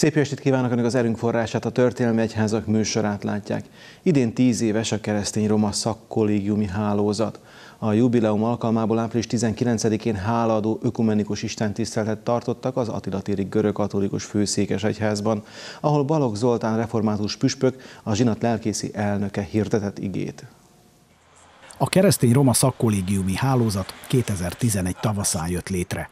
Szép estét kívánok Önök az Erünk forrását, a Történelmi Egyházak műsorát látják. Idén tíz éves a keresztény roma szakkollégiumi hálózat. A jubileum alkalmából április 19-én hálaadó ökumenikus istentiszteletet tartottak az Attila téri görög katolikus főszékes egyházban, ahol Balogh Zoltán református püspök, a zsinat lelkészi elnöke hirdetett igét. A keresztény roma szakkollégiumi hálózat 2011 tavaszán jött létre.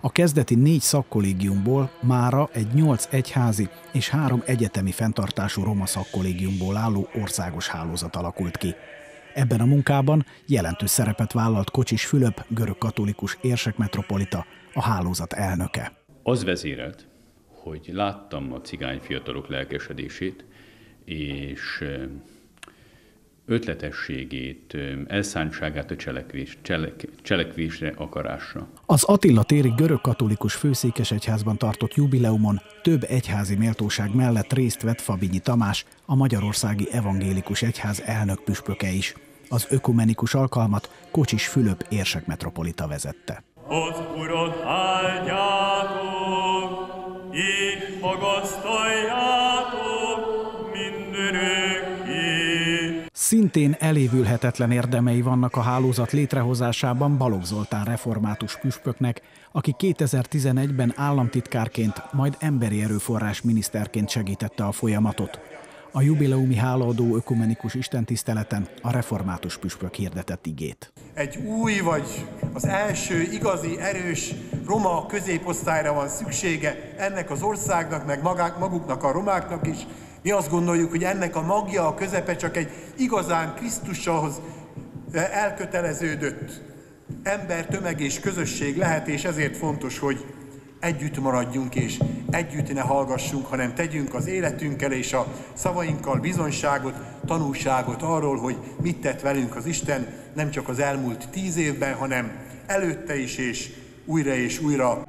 A kezdeti négy szakkollégiumból mára egy nyolc egyházi és három egyetemi fenntartású roma szakkollégiumból álló országos hálózat alakult ki. Ebben a munkában jelentős szerepet vállalt Kocsis Fülöp, görög katolikus érsek metropolita, a hálózat elnöke. Az vezérelt, hogy láttam a cigány fiatalok lelkesedését, és ötletességét, elszántságát a cselekvés, cselek, cselekvésre, akarásra. Az Attila téri görög katolikus főszékes egyházban tartott jubileumon több egyházi méltóság mellett részt vett Fabinyi Tamás, a Magyarországi Evangélikus Egyház elnök püspöke is. Az ökumenikus alkalmat Kocsis Fülöp érsek metropolita vezette. Az Urat áldjátok, és magasztaljátok mindörökké. Szintén elévülhetetlen érdemei vannak a hálózat létrehozásában Balogh Zoltán református püspöknek, aki 2011-ben államtitkárként, majd emberi erőforrás miniszterként segítette a folyamatot. A jubileumi hálaadó ökumenikus istentiszteleten a református püspök hirdetett igét. Egy új vagy az első igazi erős roma középosztályra van szüksége ennek az országnak, meg maguknak a romáknak is. Mi azt gondoljuk, hogy ennek a magja, a közepe csak egy igazán Krisztushoz elköteleződött ember, tömeg és közösség lehet, és ezért fontos, hogy együtt maradjunk, és együtt ne hallgassunk, hanem tegyünk az életünkkel és a szavainkkal bizonyságot, tanúságot arról, hogy mit tett velünk az Isten, nem csak az elmúlt tíz évben, hanem előtte is, és újra és újra.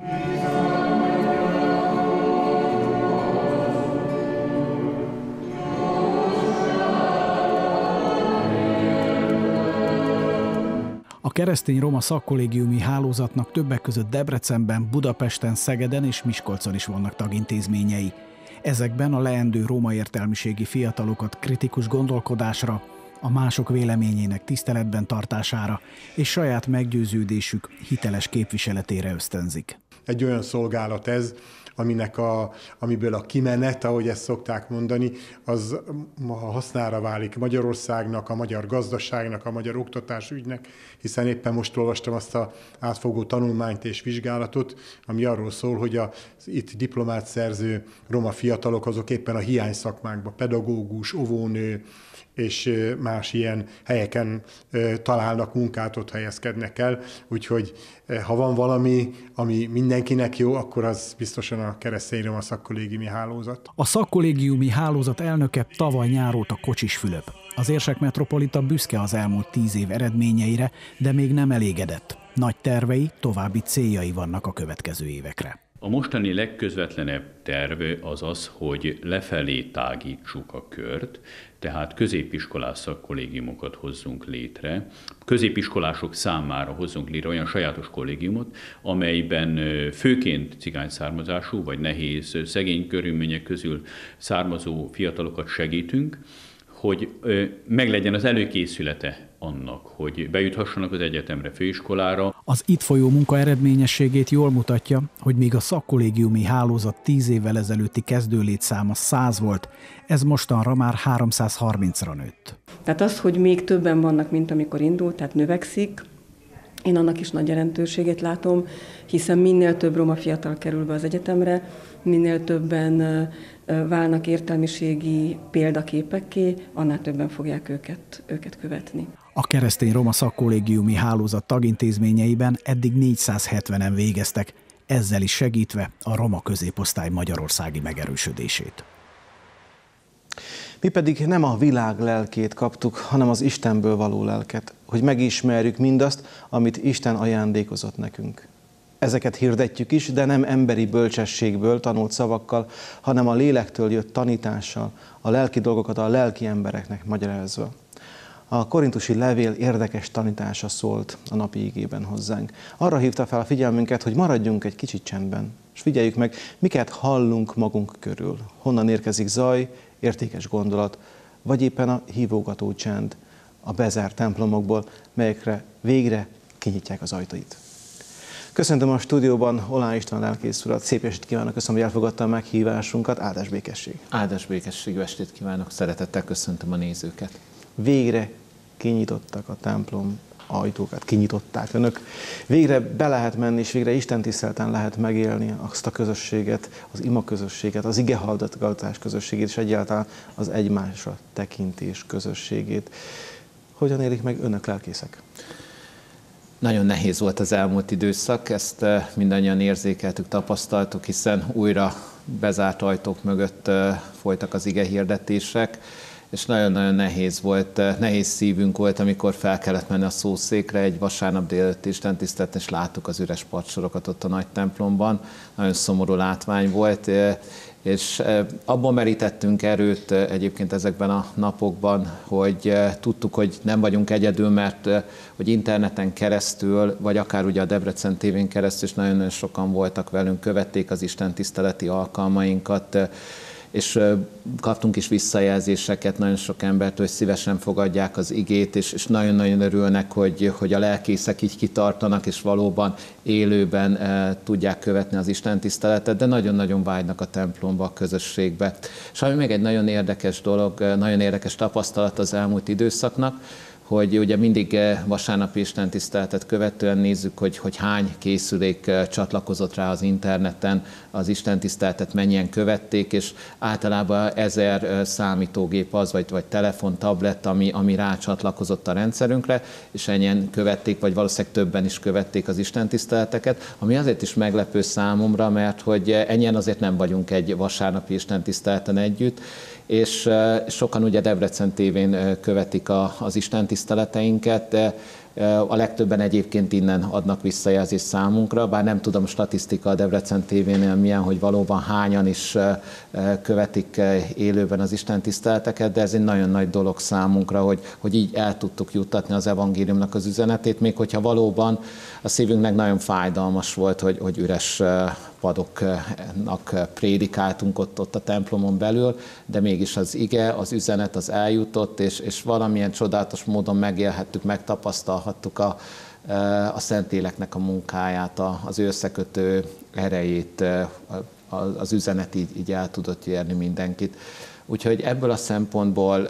Keresztény roma szakkollégiumi hálózatnak többek között Debrecenben, Budapesten, Szegeden és Miskolcon is vannak tagintézményei. Ezekben a leendő roma értelmiségi fiatalokat kritikus gondolkodásra, a mások véleményének tiszteletben tartására és saját meggyőződésük hiteles képviseletére ösztönzik. Egy olyan szolgálat ez, aminek a, amiből a kimenet, ahogy ezt szokták mondani, az ma hasznára válik Magyarországnak, a magyar gazdaságnak, a magyar oktatásügynek, hiszen éppen most olvastam azt a átfogó tanulmányt és vizsgálatot, ami arról szól, hogy a itt diplomát szerző roma fiatalok azok éppen a hiány szakmákban, pedagógus, óvónő, és más ilyen helyeken találnak munkát, ott helyezkednek el. Úgyhogy ha van valami, ami mindenkinek jó, akkor az biztosan a keresztény roma szakkollégiumi hálózat. A szakkollégiumi hálózat elnöke tavaly nyáróta Kocsis Fülöp. Az Érsek Metropolita büszke az elmúlt tíz év eredményeire, de még nem elégedett. Nagy tervei, további céljai vannak a következő évekre. A mostani legközvetlenebb terv az az, hogy lefelé tágítsuk a kört, tehát középiskolás szakkollégiumokat hozzunk létre. Középiskolások számára hozzunk létre olyan sajátos kollégiumot, amelyben főként cigány származású vagy nehéz, szegény körülmények közül származó fiatalokat segítünk, hogy meglegyen az előkészülete annak, hogy bejuthassanak az egyetemre, főiskolára. Az itt folyó munka eredményességét jól mutatja, hogy még a szakkollégiumi hálózat 10 évvel ezelőtti kezdőlétszáma 100 volt, ez mostanra már 330-ra nőtt. Tehát az, hogy még többen vannak, mint amikor indult, tehát növekszik, én annak is nagy jelentőségét látom, hiszen minél több roma fiatal kerül be az egyetemre, minél többen válnak értelmiségi példaképekké, annál többen fogják őket, őket követni. A keresztény roma szakkollégiumi hálózat tagintézményeiben eddig 470-en végeztek, ezzel is segítve a roma középosztály magyarországi megerősödését. Mi pedig nem a világ lelkét kaptuk, hanem az Istenből való lelket, hogy megismerjük mindazt, amit Isten ajándékozott nekünk. Ezeket hirdetjük is, de nem emberi bölcsességből tanult szavakkal, hanem a lélektől jött tanítással, a lelki dolgokat a lelki embereknek magyarázva. A korintusi levél érdekes tanítása szólt a napi ígében hozzánk. Arra hívta fel a figyelmünket, hogy maradjunk egy kicsit csendben, és figyeljük meg, miket hallunk magunk körül. Honnan érkezik zaj, értékes gondolat, vagy éppen a hívogató csend a bezárt templomokból, melyekre végre kinyitják az ajtóit. Köszöntöm a stúdióban Olá István lelkész urat. Szép estét kívánok, köszönöm, hogy elfogadta a meghívásunkat. Áldás békesség. Áldás békesség, estét kívánok. Szeretettel köszöntöm a nézőket. Végre kinyitottak a templom ajtókat, kinyitották önök. Végre be lehet menni, és végre Isten tisztelten lehet megélni azt a közösséget, az ima közösséget, az ige közösségét, és egyáltalán az egymásra tekintés közösségét. Hogyan élik meg önök lelkészek? Nagyon nehéz volt az elmúlt időszak, ezt eh, mindannyian érzékeltük, tapasztaltuk, hiszen újra bezárt ajtók mögött eh, folytak az ige hirdetések, és nagyon-nagyon nehéz volt, eh, nehéz szívünk volt, amikor fel kellett menni a szószékre egy vasárnap délőtt Isten tisztelt, és láttuk az üres padsorokat ott a nagy templomban. Nagyon szomorú látvány volt, és abban merítettünk erőt egyébként ezekben a napokban, hogy tudtuk, hogy nem vagyunk egyedül, mert hogy interneten keresztül, vagy akár ugye a Debrecen tévén keresztül, és nagyon-nagyon sokan voltak velünk, követték az Isten tiszteleti alkalmainkat, és kaptunk is visszajelzéseket nagyon sok embert, hogy szívesen fogadják az igét, és, és nagyon-nagyon örülnek, hogy, hogy a lelkészek így kitartanak, és valóban élőben e, tudják követni az Isten tiszteletet, de nagyon-nagyon vágynak a templomba, a közösségbe. És ami még egy nagyon érdekes dolog, nagyon érdekes tapasztalat az elmúlt időszaknak, hogy ugye mindig eh, vasárnapi Isten tiszteletet követően nézzük, hogy, hogy hány készülék eh, csatlakozott rá az interneten, az Isten tiszteletet mennyien követték, és általában ezer eh, számítógép az, vagy, vagy telefon, tablet, ami, ami rácsatlakozott a rendszerünkre, és ennyien követték, vagy valószínűleg többen is követték az Isten tiszteleteket, ami azért is meglepő számomra, mert hogy ennyien azért nem vagyunk egy vasárnapi Isten tiszteleten együtt, és sokan ugye Debrecen tévén követik a, az Isten tiszteleteinket, a legtöbben egyébként innen adnak visszajelzést számunkra, bár nem tudom statisztika a Debrecen tévénél milyen, hogy valóban hányan is követik élőben az Isten tiszteleteket, de ez egy nagyon nagy dolog számunkra, hogy, hogy így el tudtuk juttatni az evangéliumnak az üzenetét, még hogyha valóban a szívünknek nagyon fájdalmas volt, hogy, hogy üres padoknak prédikáltunk ott, ott a templomon belül, de mégis az ige, az üzenet az eljutott, és, és valamilyen csodálatos módon megélhettük, megtapasztalhattuk a, a Szentéleknek a munkáját, az összekötő erejét, az üzenet így, így el tudott érni mindenkit. Úgyhogy ebből a szempontból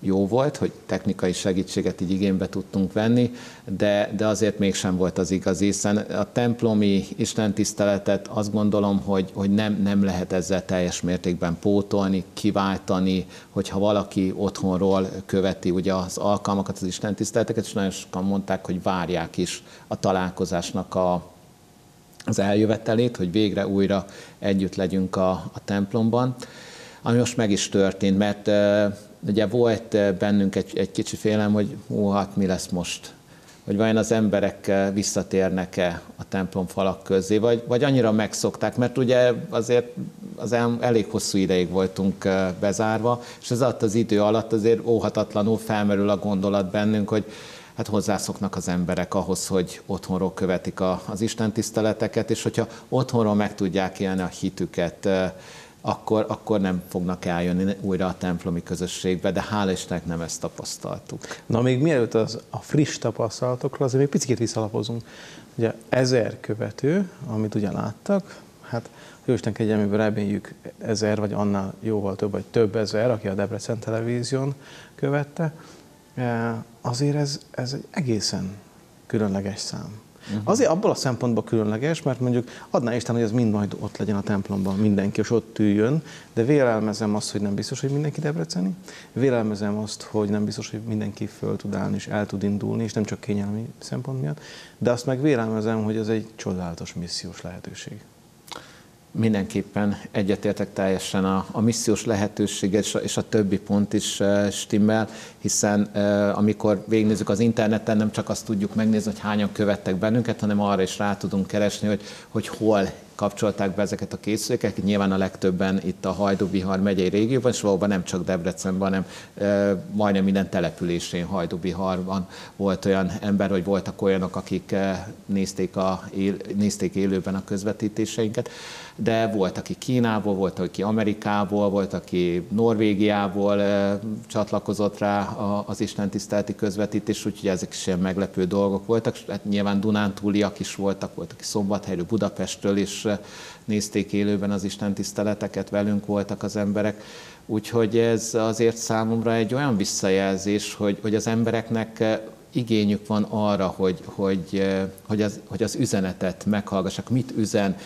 jó volt, hogy technikai segítséget így igénybe tudtunk venni, de, de azért mégsem volt az igazi, hiszen a templomi istentiszteletet azt gondolom, hogy, hogy nem, nem lehet ezzel teljes mértékben pótolni, kiváltani, hogyha valaki otthonról követi ugye az alkalmakat, az istentiszteleteket, és nagyon sokan mondták, hogy várják is a találkozásnak a, az eljövetelét, hogy végre újra együtt legyünk a, a templomban ami most meg is történt, mert ugye volt bennünk egy, egy kicsi félelem, hogy hú, hát mi lesz most, hogy vajon az emberek visszatérnek-e a templom falak közé, vagy, vagy annyira megszokták, mert ugye azért az el, elég hosszú ideig voltunk bezárva, és ez alatt az idő alatt azért óhatatlanul felmerül a gondolat bennünk, hogy hát hozzászoknak az emberek ahhoz, hogy otthonról követik a, az Isten tiszteleteket, és hogyha otthonról meg tudják élni a hitüket, akkor, akkor nem fognak eljönni újra a templomi közösségbe, de hála Istennek nem ezt tapasztaltuk. Na még mielőtt az a friss tapasztalatokról, azért még picit visszalapozunk. Ugye ezer követő, amit ugye láttak, hát Jóisten kegyelméből reméljük ezer, vagy annál jóval több, vagy több ezer, aki a Debrecen televízión követte, e, azért ez, ez egy egészen különleges szám. Uh-huh. Azért abból a szempontból különleges, mert mondjuk adná Isten, hogy ez mind majd ott legyen a templomban, mindenki, és ott üljön, de vélelmezem azt, hogy nem biztos, hogy mindenki debreceni, vélelmezem azt, hogy nem biztos, hogy mindenki föl tud állni, és el tud indulni, és nem csak kényelmi szempont miatt, de azt meg vélelmezem, hogy ez egy csodálatos missziós lehetőség mindenképpen egyetértek teljesen a, a missziós lehetőség és a, és a többi pont is uh, stimmel, hiszen uh, amikor végignézzük az interneten, nem csak azt tudjuk megnézni, hogy hányan követtek bennünket, hanem arra is rá tudunk keresni, hogy, hogy hol kapcsolták be ezeket a készülékeket. Nyilván a legtöbben itt a Hajdú-Bihar megyei régióban, és valóban nem csak Debrecenben, hanem majdnem minden településén Hajdú-Biharban volt olyan ember, hogy voltak olyanok, akik nézték, a, nézték élőben a közvetítéseinket de volt, aki Kínából, volt, aki Amerikából, volt, aki Norvégiából csatlakozott rá az istentiszteleti közvetítés, úgyhogy ezek is ilyen meglepő dolgok voltak. Hát nyilván Dunántúliak is voltak, volt, aki Szombathelyről, Budapestről is nézték élőben az istentiszteleteket, velünk voltak az emberek. Úgyhogy ez azért számomra egy olyan visszajelzés, hogy, hogy az embereknek igényük van arra, hogy, hogy, hogy, az, hogy az üzenetet meghallgassak, mit üzen,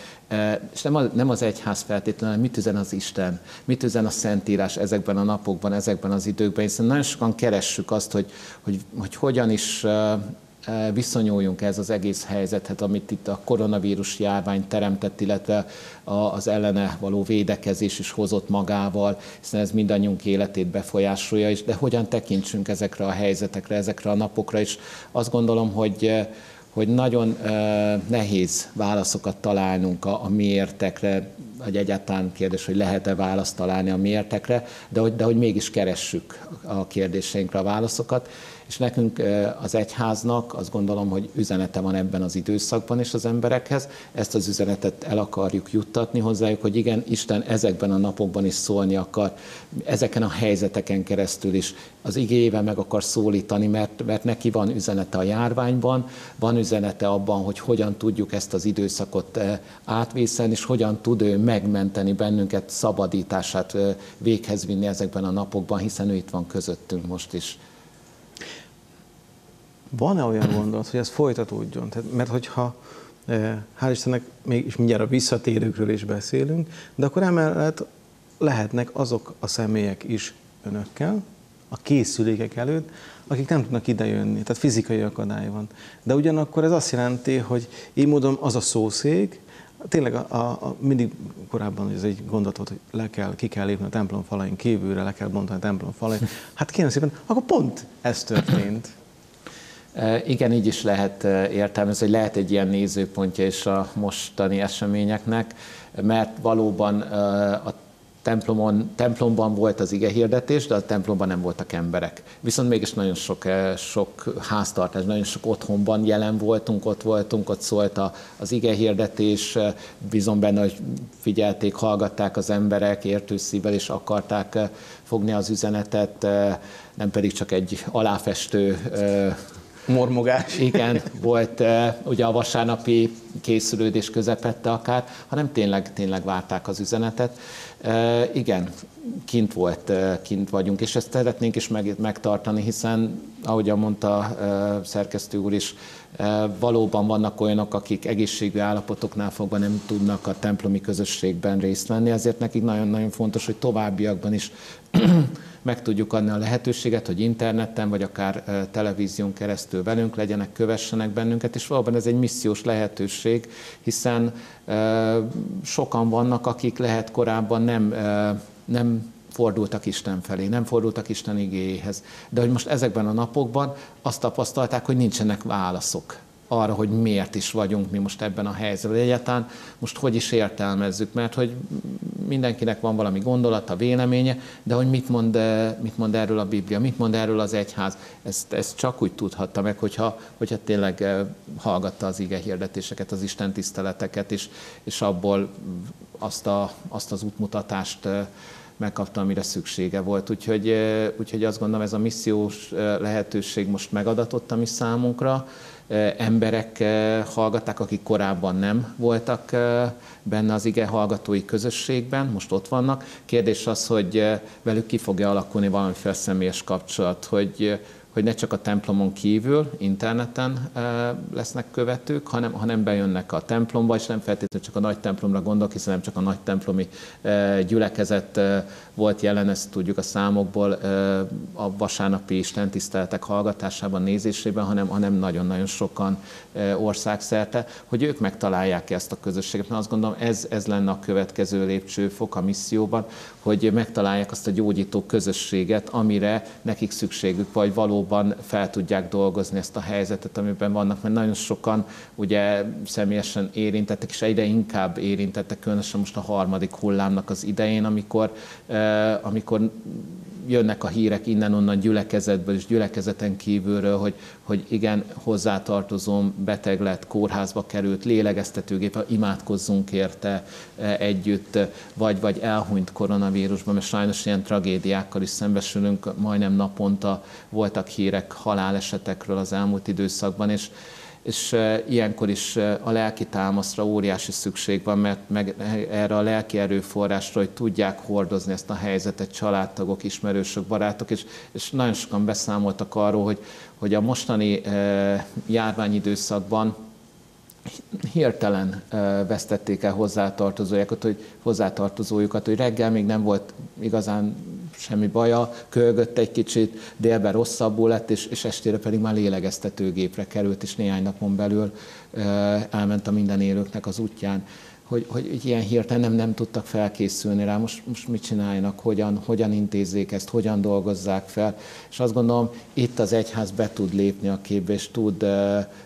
és nem az, nem az egyház feltétlenül, mit üzen az Isten, mit üzen a Szentírás ezekben a napokban, ezekben az időkben, hiszen nagyon sokan keressük azt, hogy, hogy, hogy hogyan is viszonyuljunk ez az egész helyzethez, amit itt a koronavírus járvány teremtett, illetve az ellene való védekezés is hozott magával, hiszen ez mindannyiunk életét befolyásolja is, de hogyan tekintsünk ezekre a helyzetekre, ezekre a napokra is. Azt gondolom, hogy hogy nagyon nehéz válaszokat találnunk a, a miértekre, vagy egyáltalán kérdés, hogy lehet-e választ találni a miértekre, de hogy, de hogy mégis keressük a kérdéseinkre a válaszokat. És nekünk az egyháznak azt gondolom, hogy üzenete van ebben az időszakban is az emberekhez. Ezt az üzenetet el akarjuk juttatni hozzájuk, hogy igen, Isten ezekben a napokban is szólni akar, ezeken a helyzeteken keresztül is az igével meg akar szólítani, mert, mert neki van üzenete a járványban, van üzenete abban, hogy hogyan tudjuk ezt az időszakot átvészelni, és hogyan tud ő megmenteni bennünket, szabadítását véghez vinni ezekben a napokban, hiszen ő itt van közöttünk most is. Van-e olyan gondolat, hogy ez folytatódjon? Tehát, mert hogyha eh, hál' Istennek még is mindjárt a visszatérőkről is beszélünk, de akkor emellett lehetnek azok a személyek is önökkel, a készülékek előtt, akik nem tudnak idejönni, tehát fizikai akadály van. De ugyanakkor ez azt jelenti, hogy így módon az a szószék, tényleg a, a, a, mindig korábban ez egy gondot volt, hogy le kell, ki kell lépni a templom falain kívülre, le kell bontani a templom falain. Hát kérem szépen, akkor pont ez történt. Igen, így is lehet értelmezni, hogy lehet egy ilyen nézőpontja is a mostani eseményeknek, mert valóban a templomon, templomban volt az ige hirdetés, de a templomban nem voltak emberek. Viszont mégis nagyon sok, sok háztartás, nagyon sok otthonban jelen voltunk, ott voltunk, ott szólt az ige hirdetés, bízom benne, hogy figyelték, hallgatták az emberek értő szívvel, és akarták fogni az üzenetet, nem pedig csak egy aláfestő mormogás. Igen, volt ugye a vasárnapi készülődés közepette akár, hanem tényleg, tényleg várták az üzenetet. Igen, kint volt, kint vagyunk, és ezt szeretnénk is meg, megtartani, hiszen, ahogy mondta szerkesztő úr is, valóban vannak olyanok, akik egészségügyi állapotoknál fogva nem tudnak a templomi közösségben részt venni, ezért nekik nagyon-nagyon fontos, hogy továbbiakban is meg tudjuk adni a lehetőséget, hogy interneten vagy akár televízión keresztül velünk legyenek, kövessenek bennünket, és valóban ez egy missziós lehetőség, hiszen sokan vannak, akik lehet korábban nem, nem fordultak Isten felé, nem fordultak Isten igéhez. De hogy most ezekben a napokban azt tapasztalták, hogy nincsenek válaszok arra, hogy miért is vagyunk mi most ebben a helyzetben. Egyáltalán most hogy is értelmezzük, mert hogy mindenkinek van valami gondolata, véleménye, de hogy mit mond, mit mond erről a Biblia, mit mond erről az egyház, ezt, ezt csak úgy tudhatta meg, hogyha, hogyha tényleg eh, hallgatta az ige hirdetéseket, az Isten tiszteleteket, és, és abból azt, a, azt az útmutatást eh, megkapta, amire szüksége volt. Úgyhogy, eh, úgyhogy azt gondolom, ez a missziós lehetőség most megadatott a mi számunkra, emberek hallgatták, akik korábban nem voltak benne az ige hallgatói közösségben, most ott vannak. Kérdés az, hogy velük ki fogja alakulni valamiféle személyes kapcsolat, hogy hogy ne csak a templomon kívül, interneten lesznek követők, hanem, hanem bejönnek a templomba, és nem feltétlenül csak a nagy templomra gondolok, hiszen nem csak a nagy templomi gyülekezet volt jelen, ezt tudjuk a számokból a vasárnapi istentiszteletek hallgatásában, nézésében, hanem, hanem nagyon-nagyon sokan országszerte, hogy ők megtalálják ezt a közösséget. Mert azt gondolom, ez, ez lenne a következő lépcsőfok a misszióban, hogy megtalálják azt a gyógyító közösséget, amire nekik szükségük, vagy valóban valóban fel tudják dolgozni ezt a helyzetet, amiben vannak, mert nagyon sokan ugye személyesen érintettek, és egyre inkább érintettek, különösen most a harmadik hullámnak az idején, amikor, amikor jönnek a hírek innen-onnan gyülekezetből és gyülekezeten kívülről, hogy, hogy igen, hozzátartozom, beteg lett, kórházba került, lélegeztetőgép, imádkozzunk érte e, együtt, vagy, vagy elhunyt koronavírusban, mert sajnos ilyen tragédiákkal is szembesülünk, majdnem naponta voltak hírek halálesetekről az elmúlt időszakban, és, és ilyenkor is a lelki támaszra óriási szükség van, mert meg erre a lelki erőforrásra, hogy tudják hordozni ezt a helyzetet családtagok, ismerősök, barátok, és, és nagyon sokan beszámoltak arról, hogy, hogy a mostani járványidőszakban hirtelen vesztették el hozzátartozójukat, hogy hozzátartozójukat, hogy reggel még nem volt igazán semmi baja, kölgött egy kicsit, délben rosszabbul lett, és, és estére pedig már lélegeztetőgépre került, és néhány napon belül elment a minden élőknek az útján hogy, hogy ilyen hirtelen nem, nem tudtak felkészülni rá, most, most mit csináljanak, hogyan, hogyan intézzék ezt, hogyan dolgozzák fel. És azt gondolom, itt az egyház be tud lépni a képbe, és tud,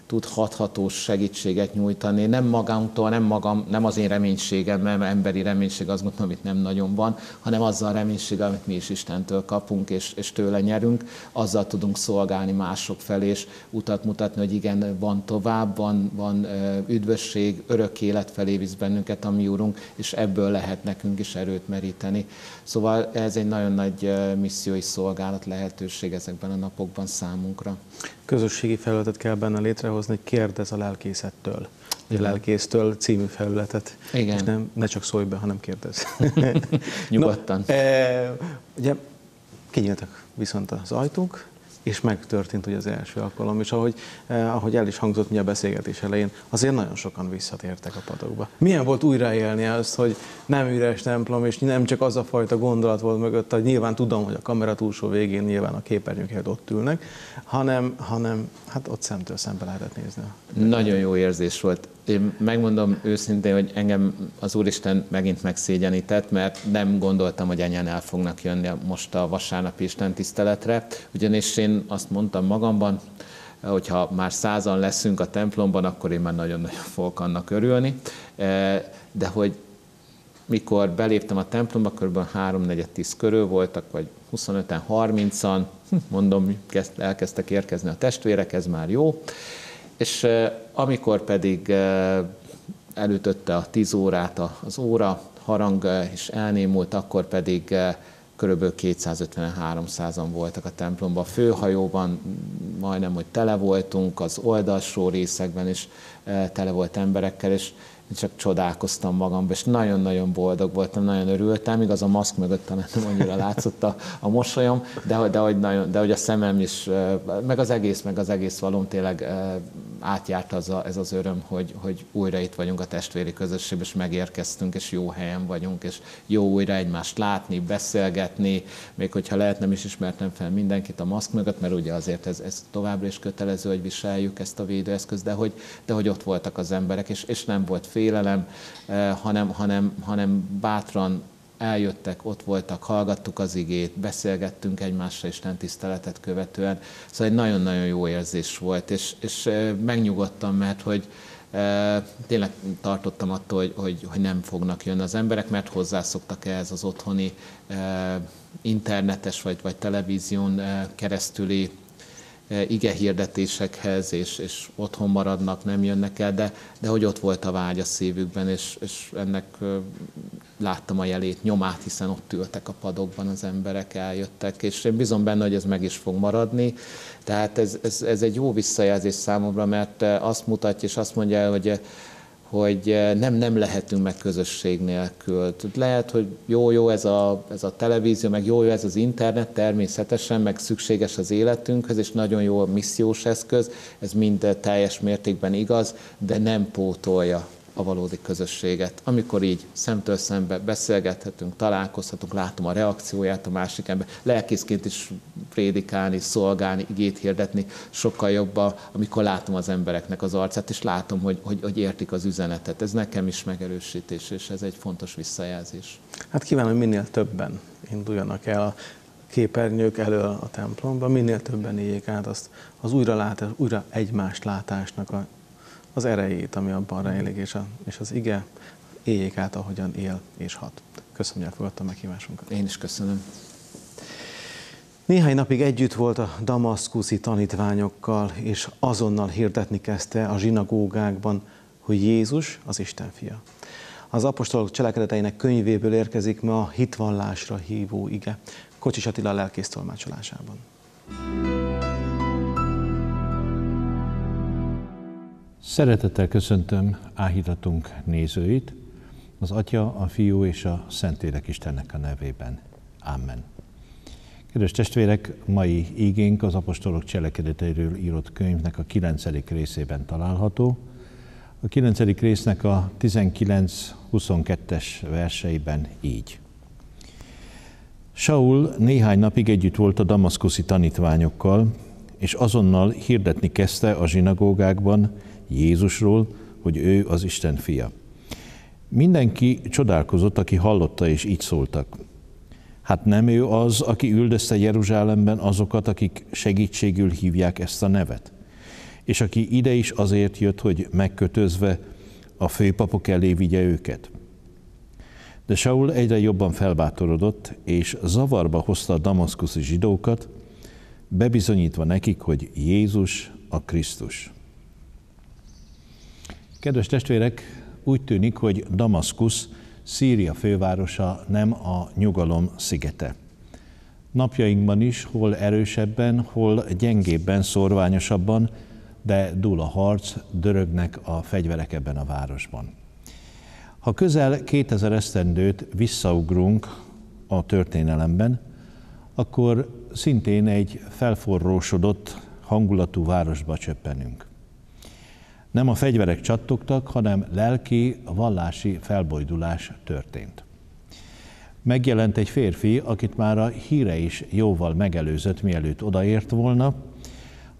tud hathatós segítséget nyújtani. Nem magamtól, nem, magam, nem az én reménységem, mert emberi reménység azt gondolom, itt nem nagyon van, hanem azzal a reménység, amit mi is Istentől kapunk, és, és tőle nyerünk, azzal tudunk szolgálni mások felé, és utat mutatni, hogy igen, van tovább, van, van üdvösség, örök élet felé visz bennünket a mi úrunk, és ebből lehet nekünk is erőt meríteni. Szóval ez egy nagyon nagy missziói szolgálat lehetőség ezekben a napokban számunkra. Közösségi felületet kell benne létrehozni, hogy kérdez a lelkészettől. A lelkésztől című felületet. Igen. És nem, ne csak szólj be, hanem kérdez. Nyugodtan. No, e, ugye kinyíltak viszont az ajtók, és megtörtént ugye az első alkalom, és ahogy, eh, ahogy el is hangzott mi a beszélgetés elején, azért nagyon sokan visszatértek a padokba. Milyen volt újraélni azt, hogy nem üres templom, és nem csak az a fajta gondolat volt mögött, hogy nyilván tudom, hogy a kamera túlsó végén nyilván a képernyők ott ülnek, hanem, hanem hát ott szemtől szembe lehetett nézni. Nagyon jó érzés volt. Én megmondom őszintén, hogy engem az Úristen megint megszégyenített, mert nem gondoltam, hogy ennyien el fognak jönni most a vasárnapi Isten tiszteletre, ugyanis én azt mondtam magamban, hogyha már százan leszünk a templomban, akkor én már nagyon-nagyon fogok annak örülni. De hogy mikor beléptem a templomba, kb. 3-4-10 körül voltak, vagy 25-en, 30-an, hm, mondom, elkezdtek érkezni a testvérek, ez már jó. És amikor pedig elütötte a 10 órát az óra, harang és elnémult, akkor pedig körülbelül 250-300-an voltak a templomban. A főhajóban majdnem, hogy tele voltunk, az oldalsó részekben is tele volt emberekkel, és csak csodálkoztam magamba, és nagyon-nagyon boldog voltam, nagyon örültem, igaz a maszk mögött talán nem annyira látszott a, a mosolyom, de, de, hogy nagyon, de hogy a szemem is, meg az egész, meg az egész valóm tényleg átjárt az a, ez az öröm, hogy, hogy újra itt vagyunk a testvéri közösségben, és megérkeztünk, és jó helyen vagyunk, és jó újra egymást látni, beszélgetni, még hogyha lehet nem is ismertem fel mindenkit a maszk mögött, mert ugye azért ez, ez továbbra is kötelező, hogy viseljük ezt a védőeszközt, de hogy, de hogy ott voltak az emberek, és, és nem volt félelem, eh, hanem, hanem, hanem bátran eljöttek, ott voltak, hallgattuk az igét, beszélgettünk egymással Isten tiszteletet követően. Szóval egy nagyon-nagyon jó érzés volt, és, és eh, megnyugodtam, mert hogy e, tényleg tartottam attól, hogy, hogy, hogy nem fognak jönni az emberek, mert hozzászoktak ehhez az otthoni internetes vagy, vagy televízión keresztüli ige hirdetésekhez, és, és otthon maradnak, nem jönnek el, de, de hogy ott volt a vágy a szívükben, és, és ennek láttam a jelét, nyomát, hiszen ott ültek a padokban az emberek, eljöttek, és én bizony benne, hogy ez meg is fog maradni. Tehát ez, ez, ez egy jó visszajelzés számomra, mert azt mutatja, és azt mondja, hogy hogy eh, nem, nem lehetünk meg közösség nélkül. Lehet, hogy jó, jó ez a, ez a televízió, meg jó, jó ez az internet természetesen, meg szükséges az életünkhöz, és nagyon jó a missziós eszköz, ez mind teljes mértékben igaz, de nem pótolja a valódi közösséget. Amikor így szemtől szembe beszélgethetünk, találkozhatunk, látom a reakcióját a másik ember, lelkészként is prédikálni, szolgálni, igét hirdetni, sokkal jobb, amikor látom az embereknek az arcát, és látom, hogy, hogy, hogy értik az üzenetet. Ez nekem is megerősítés, és ez egy fontos visszajelzés. Hát kívánom, hogy minél többen induljanak el képernyők elől a templomban, minél többen éljék át azt, az újra, lát, újra egymást látásnak a, az erejét, ami abban rejlik, és, a, és az ige éljék át, ahogyan él és hat. Köszönöm, hogy elfogadta meghívásunkat. Én is köszönöm. Néhány napig együtt volt a damaszkuszi tanítványokkal, és azonnal hirdetni kezdte a zsinagógákban, hogy Jézus az Isten fia. Az apostolok cselekedeteinek könyvéből érkezik ma a hitvallásra hívó ige. Kocsis Attila lelkész tolmácsolásában. Szeretettel köszöntöm áhítatunk nézőit, az Atya, a Fiú és a Szentlélek Istennek a nevében. Amen. Kedves testvérek, mai ígénk az apostolok cselekedeteiről írott könyvnek a 9. részében található. A 9. résznek a 19-22-es verseiben így. Saul néhány napig együtt volt a damaszkuszi tanítványokkal, és azonnal hirdetni kezdte a zsinagógákban Jézusról, hogy ő az Isten fia. Mindenki csodálkozott, aki hallotta, és így szóltak. Hát nem ő az, aki üldözte Jeruzsálemben azokat, akik segítségül hívják ezt a nevet, és aki ide is azért jött, hogy megkötözve a főpapok elé vigye őket. De Saul egyre jobban felbátorodott, és zavarba hozta a damaszkuszi zsidókat, bebizonyítva nekik, hogy Jézus a Krisztus. Kedves testvérek, úgy tűnik, hogy Damaszkusz, Szíria fővárosa nem a nyugalom szigete. Napjainkban is hol erősebben, hol gyengébben, szorványosabban, de dúl a harc, dörögnek a fegyverek ebben a városban. Ha közel 2000 esztendőt visszaugrunk a történelemben, akkor szintén egy felforrósodott hangulatú városba csöppenünk. Nem a fegyverek csattogtak, hanem lelki, vallási felbojdulás történt. Megjelent egy férfi, akit már a híre is jóval megelőzött, mielőtt odaért volna.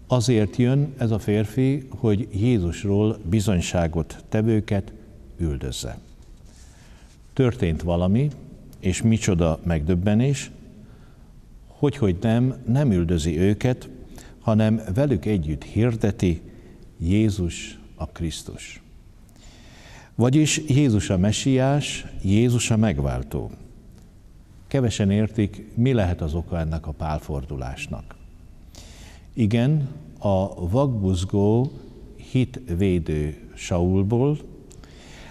Azért jön ez a férfi, hogy Jézusról bizonyságot tevőket üldözze. Történt valami, és micsoda megdöbbenés, hogy, hogy nem, nem üldözi őket, hanem velük együtt hirdeti Jézus a Krisztus. Vagyis Jézus a messiás, Jézus a megváltó. Kevesen értik, mi lehet az oka ennek a pálfordulásnak. Igen, a vakbuzgó hitvédő Saulból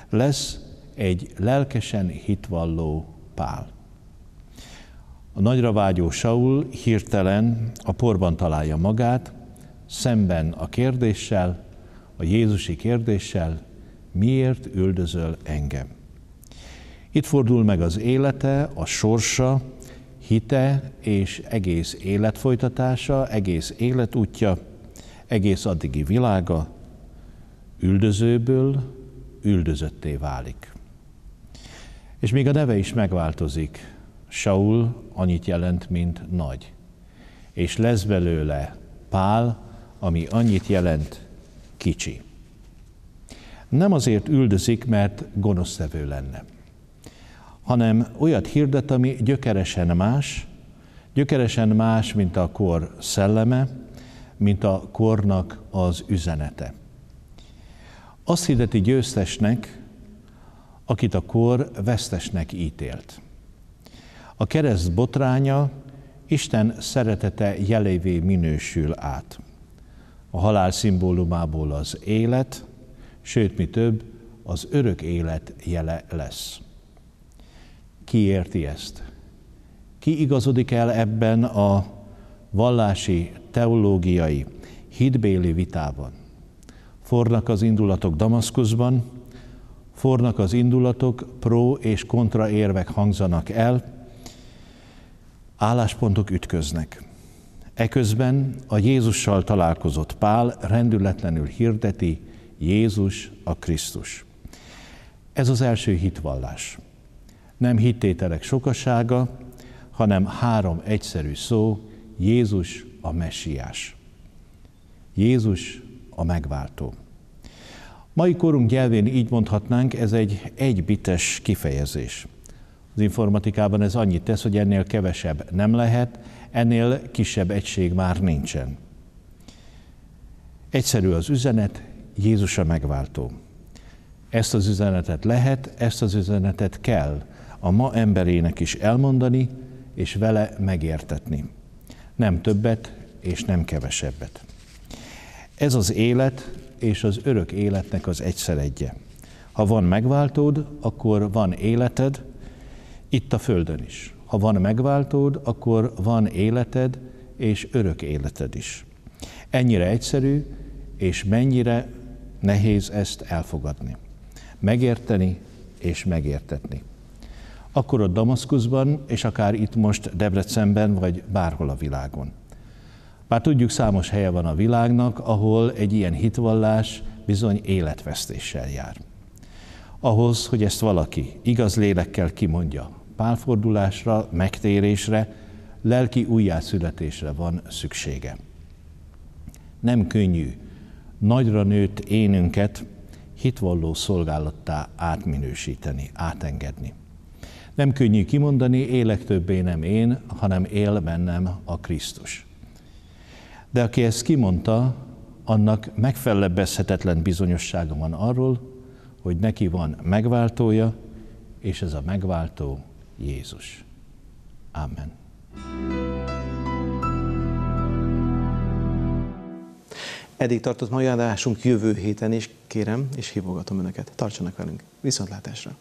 lesz egy lelkesen hitvalló Pál. A nagyra vágyó Saul hirtelen a porban találja magát, szemben a kérdéssel, a Jézusi kérdéssel, miért üldözöl engem? Itt fordul meg az élete, a sorsa, hite és egész életfolytatása, egész életútja, egész addigi világa üldözőből üldözötté válik. És még a neve is megváltozik. Saul annyit jelent, mint nagy. És lesz belőle Pál, ami annyit jelent, kicsi. Nem azért üldözik, mert gonosztevő lenne, hanem olyat hirdet, ami gyökeresen más, gyökeresen más, mint a kor szelleme, mint a kornak az üzenete. Azt hirdeti győztesnek, akit a kor vesztesnek ítélt. A kereszt botránya Isten szeretete jelévé minősül át a halál szimbólumából az élet, sőt, mi több, az örök élet jele lesz. Ki érti ezt? Ki igazodik el ebben a vallási, teológiai, hitbéli vitában? Fornak az indulatok Damaszkuszban, fornak az indulatok, pro és kontra érvek hangzanak el, álláspontok ütköznek. Eközben a Jézussal találkozott Pál rendületlenül hirdeti Jézus a Krisztus. Ez az első hitvallás. Nem hittételek sokasága, hanem három egyszerű szó, Jézus a messiás. Jézus a megváltó. Mai korunk nyelvén így mondhatnánk, ez egy egybites kifejezés. Az informatikában ez annyit tesz, hogy ennél kevesebb nem lehet, ennél kisebb egység már nincsen. Egyszerű az üzenet, Jézus a megváltó. Ezt az üzenetet lehet, ezt az üzenetet kell a ma emberének is elmondani, és vele megértetni. Nem többet, és nem kevesebbet. Ez az élet és az örök életnek az egyszer egye. Ha van megváltód, akkor van életed, itt a Földön is. Ha van megváltód, akkor van életed és örök életed is. Ennyire egyszerű, és mennyire nehéz ezt elfogadni. Megérteni és megértetni. Akkor ott Damaszkuszban, és akár itt most Debrecenben, vagy bárhol a világon. Bár tudjuk, számos helye van a világnak, ahol egy ilyen hitvallás bizony életvesztéssel jár. Ahhoz, hogy ezt valaki igaz lélekkel kimondja, pálfordulásra, megtérésre, lelki újjászületésre van szüksége. Nem könnyű nagyra nőtt énünket hitvalló szolgálattá átminősíteni, átengedni. Nem könnyű kimondani, élek többé nem én, hanem él bennem a Krisztus. De aki ezt kimondta, annak megfelebbezhetetlen bizonyossága van arról, hogy neki van megváltója, és ez a megváltó Jézus. Amen. Eddig tartott mai adásunk jövő héten is, kérem és hívogatom Önöket. Tartsanak velünk. Viszontlátásra!